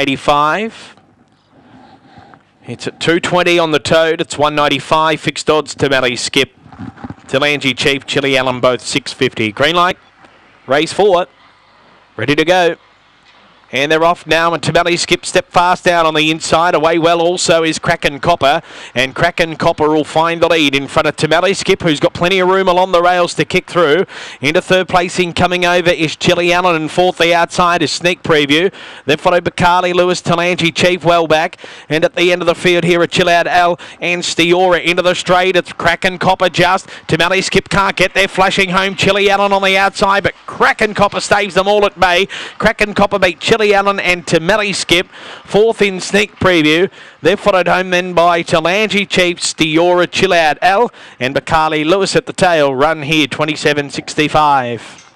85. It's at 220 on the tote. It's 195. Fixed odds Tamale Skip. Talangi Chief, Chili Allen, both 650. Green light. Race forward. Ready to go. And they're off now, and Tamale Skip step fast down on the inside. Away well also is Kraken Copper, and Kraken Copper will find the lead in front of Tamale Skip, who's got plenty of room along the rails to kick through. Into third placing coming over is Chili Allen, and fourth the outside is Sneak Preview. Then followed Bacali Lewis, Talangi Chief well back, and at the end of the field here are Chill Out Al and Stiora into the straight. It's Kraken Copper just. Tamale Skip can't get there, flashing home Chili Allen on the outside, but Kraken Copper staves them all at bay. Kraken Copper beat Chili Allen and Tamale Skip. Fourth in sneak preview. They're followed home then by Talangi Chiefs, Diora Chill Out Al and Bakali Lewis at the tail. Run here 27.65.